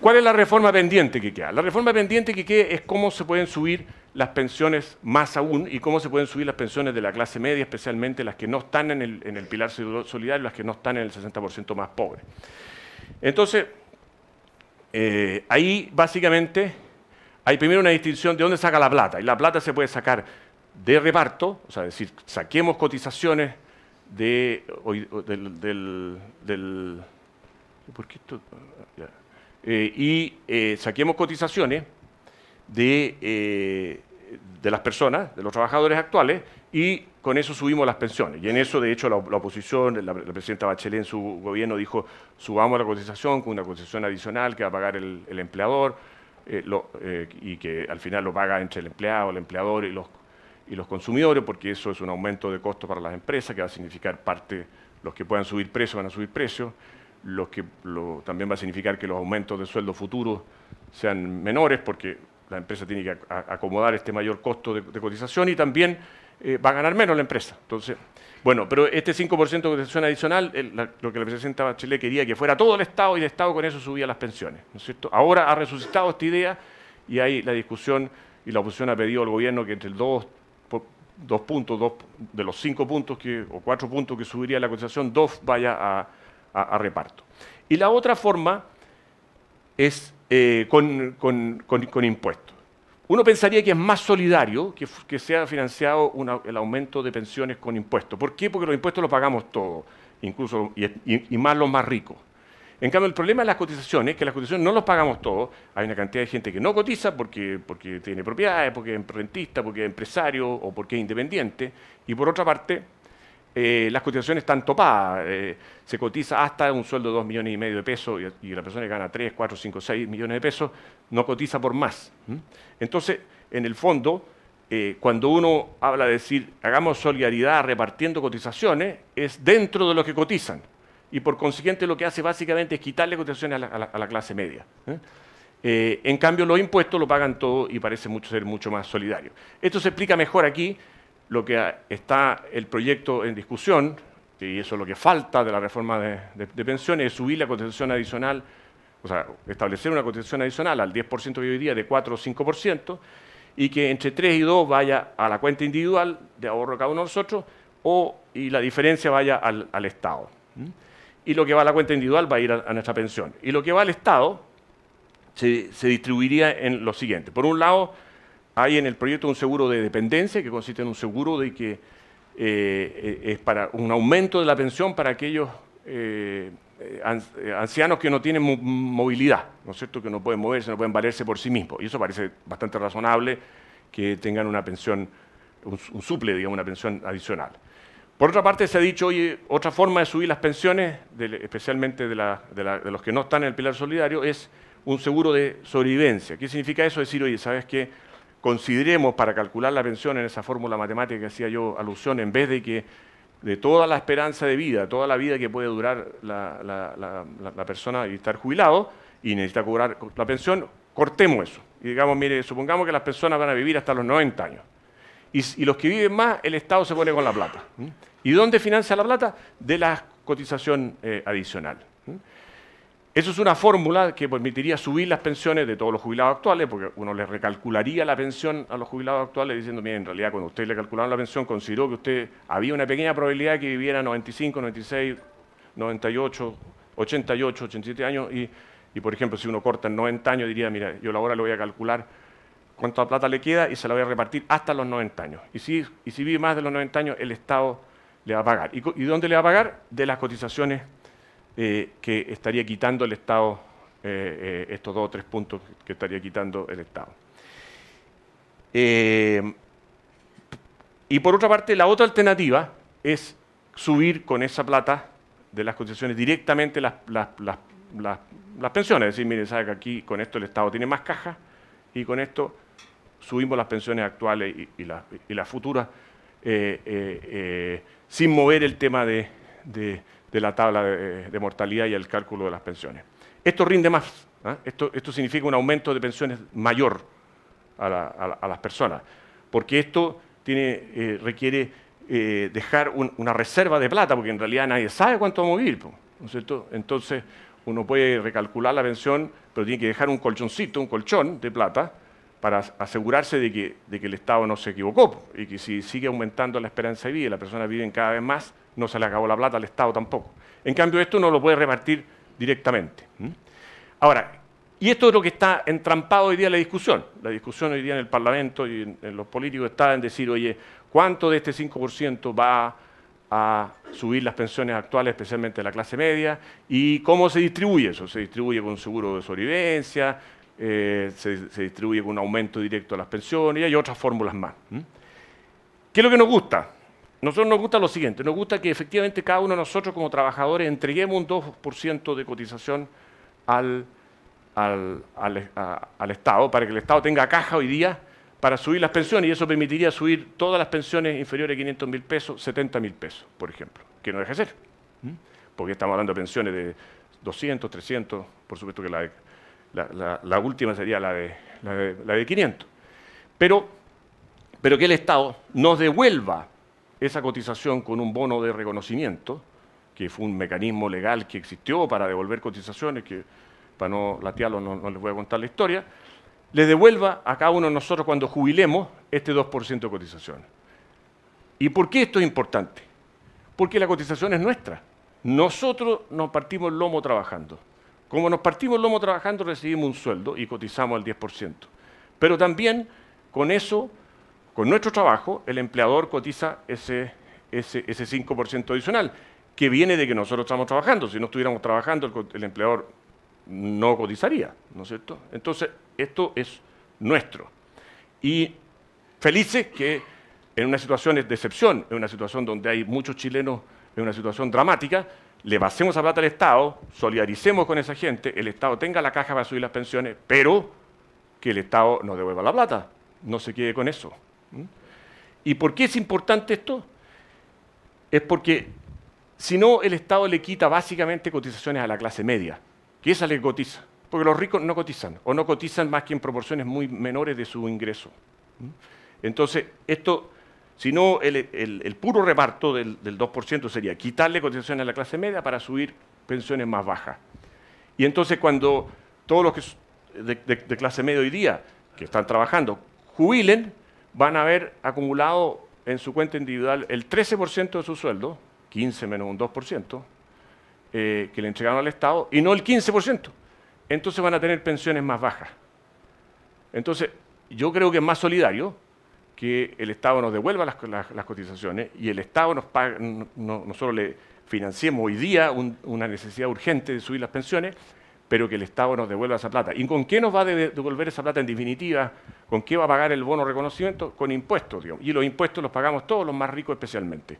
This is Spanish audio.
¿Cuál es la reforma pendiente que queda? La reforma pendiente que queda es cómo se pueden subir las pensiones más aún y cómo se pueden subir las pensiones de la clase media, especialmente las que no están en el, en el pilar solidario, las que no están en el 60% más pobre. Entonces, eh, ahí básicamente hay primero una distinción de dónde saca la plata. Y la plata se puede sacar de reparto, o sea, decir, saquemos cotizaciones de, del, del, ¿por qué esto? Eh, y eh, saquemos cotizaciones de, eh, de las personas, de los trabajadores actuales, y con eso subimos las pensiones. Y en eso, de hecho, la, oposición, la, presidenta Bachelet en su gobierno dijo, subamos la cotización con una cotización adicional que va a pagar el, empleador y que al final lo paga entre el empleado, el empleador y los, y los consumidores, porque eso es un aumento de costo para las empresas que va a significar parte, los que puedan subir precios van a subir precios lo que también va a significar que los aumentos de sueldo futuros sean menores porque la empresa tiene que acomodar este mayor costo de, cotización y también eh, va a ganar menos la empresa. Entonces, bueno, pero este 5% de cotización adicional, lo que la presidenta Bachelet quería que fuera todo el Estado y el Estado con eso subía las pensiones. ¿no es cierto? Ahora ha resucitado esta idea y hay la discusión y la oposición ha pedido al gobierno que entre el 2, dos puntos, dos, de los cinco puntos que, o cuatro puntos que subiría la cotización, dos vaya a a, reparto. Y la otra forma es eh, con, impuestos. Uno pensaría que es más solidario que, que sea financiado el aumento de pensiones con impuestos. ¿Por qué? Porque los impuestos los pagamos todos, incluso y, más los más ricos. En cambio, el problema de las cotizaciones es que las cotizaciones no los pagamos todos. Hay una cantidad de gente que no cotiza porque, porque tiene propiedades, porque es rentista, porque es empresario o porque es independiente. Y por otra parte, eh, las cotizaciones están topadas. Eh, se cotiza hasta un sueldo de 2 millones y medio de pesos y, la persona que gana 3, 4, 5, 6 millones de pesos no cotiza por más. Entonces, en el fondo, eh, cuando uno habla de decir hagamos solidaridad repartiendo cotizaciones, es dentro de lo que cotizan. Y por consiguiente lo que hace básicamente es quitarle cotizaciones a la, clase media. en cambio, los impuestos lo pagan todo y parece mucho, ser mucho más solidario. Esto se explica mejor aquí lo que está el proyecto en discusión, y eso es lo que falta de la reforma de, pensiones, es subir la cotización adicional, o sea, establecer una cotización adicional al 10% que hoy día de 4 o 5%, y que entre 3 y 2 vaya a la cuenta individual de ahorro de cada uno de nosotros, o, y la diferencia vaya al, Estado. Y lo que va a la cuenta individual va a ir a, nuestra pensión. Y lo que va al Estado se, se distribuiría en lo siguiente. Por un lado, hay en el proyecto un seguro de dependencia, que consiste en un seguro de que eh, es para un aumento de la pensión para aquellos eh, eh, ancianos que no tienen movilidad, ¿no es cierto? Que no pueden moverse, no pueden valerse por sí mismos. Y eso parece bastante razonable que tengan una pensión, un, suple, digamos, una pensión adicional. Por otra parte, se ha dicho, oye, otra forma de subir las pensiones, especialmente de, de, los que no están en el pilar solidario, es un seguro de sobrevivencia. ¿Qué significa eso? Decir, oye, ¿sabes qué? Consideremos para calcular la pensión en esa fórmula matemática que hacía yo alusión, en vez de que de toda la esperanza de vida, toda la vida que puede durar la, persona y estar jubilado y necesita cobrar la pensión, cortemos eso. Y digamos, mire, supongamos que las personas van a vivir hasta los 90 años. Y, los que viven más, el Estado se pone con la plata. ¿Y dónde financia la plata? De la cotización eh, adicional. Eso es una fórmula que permitiría subir las pensiones de todos los jubilados actuales, porque uno le recalcularía la pensión a los jubilados actuales diciendo, mire, en realidad cuando usted le calcularon la pensión, consideró que usted había una pequeña probabilidad de que viviera 95, 96, 98, 88, 87 años, y, por ejemplo, si uno corta en 90 años, diría, mira, yo ahora le voy a calcular cuánta plata le queda y se la voy a repartir hasta los 90 años. Y si, y si vive más de los 90 años, el Estado le va a pagar. ¿Y, ¿Y dónde le va a pagar? De las cotizaciones eh, que estaría quitando el Estado, eh, eh, estos dos o tres puntos que estaría quitando el Estado. y por otra parte, la otra alternativa es subir con esa plata de las concesiones directamente las, pensiones. Es decir, mire, sabe que aquí con esto el Estado tiene más caja y con esto subimos las pensiones actuales y, las futuras sin mover el tema de la tabla de, mortalidad y el cálculo de las pensiones. Esto rinde más, ¿ah? esto, esto, significa un aumento de pensiones mayor a, las personas, porque esto tiene, eh, requiere eh, dejar una reserva de plata, porque en realidad nadie sabe cuánto vamos a vivir. Entonces, uno puede recalcular la pensión, pero tiene que dejar un colchoncito, un colchón de plata, para asegurarse de que, el Estado no se equivocó y que si sigue aumentando la esperanza de vida y las personas viven cada vez más, no se le acabó la plata al Estado tampoco. En cambio, esto no lo puede repartir directamente. Ahora, y esto es lo que está entrampado hoy día en la discusión. La discusión hoy día en el Parlamento y en, los políticos está en decir, oye, ¿cuánto de este 5% va a subir las pensiones actuales, especialmente de la clase media? ¿Y cómo se distribuye eso? ¿Se distribuye con seguro de sobrevivencia? Eh, se, distribuye con un aumento directo de las pensiones y hay otras fórmulas más. ¿Qué es lo que nos gusta? Nosotros nos gusta lo siguiente, nos gusta que efectivamente cada uno de nosotros como trabajadores entreguemos un 2% de cotización al, al, al, Estado, para que el Estado tenga caja hoy día para subir las pensiones y eso permitiría subir todas las pensiones inferiores a 500 mil pesos, 70 mil pesos, por ejemplo, que no deje de ser, porque estamos hablando de pensiones de 200, 300, por supuesto que la, la, última sería la de, la de, 500, pero, pero que el Estado nos devuelva esa cotización con un bono de reconocimiento, que fue un mecanismo legal que existió para devolver cotizaciones, que para no latearlo no, no les voy a contar la historia, le devuelva a cada uno de nosotros cuando jubilemos este 2% de cotización. ¿Y por qué esto es importante? Porque la cotización es nuestra. Nosotros nos partimos el lomo trabajando. Como nos partimos el lomo trabajando, recibimos un sueldo y cotizamos al 10%. Pero también con eso con nuestro trabajo, el empleador cotiza ese, ese, 5% adicional, que viene de que nosotros estamos trabajando. Si no estuviéramos trabajando, el, empleador no cotizaría, ¿no es cierto? Entonces, esto es nuestro. Y felices que en una situación de excepción, en una situación donde hay muchos chilenos en una situación dramática, le pasemos a plata al Estado, solidaricemos con esa gente, el Estado tenga la caja para subir las pensiones, pero que el Estado nos devuelva la plata, no se quede con eso. ¿Mm? ¿Y por qué es importante esto? Es porque si no, el Estado le quita básicamente cotizaciones a la clase media, que esa le cotiza, porque los ricos no cotizan, o no cotizan más que en proporciones muy menores de su ingreso. ¿Mm? Entonces, esto, si no, el, puro reparto del, 2% sería quitarle cotizaciones a la clase media para subir pensiones más bajas. Y entonces cuando todos los de clase media hoy día, que están trabajando, jubilen, van a haber acumulado en su cuenta individual el 13% de su sueldo, 15 menos un 2%, eh, que le entregaron al Estado, y no el 15%. Entonces van a tener pensiones más bajas. Entonces, yo creo que es más solidario que el Estado nos devuelva las, cotizaciones y el Estado nos paga, nosotros le financiemos hoy día una necesidad urgente de subir las pensiones pero que el Estado nos devuelva esa plata. ¿Y con qué nos va a devolver esa plata en definitiva? ¿Con qué va a pagar el bono reconocimiento? Con impuestos, digamos. Y los impuestos los pagamos todos, los más ricos especialmente.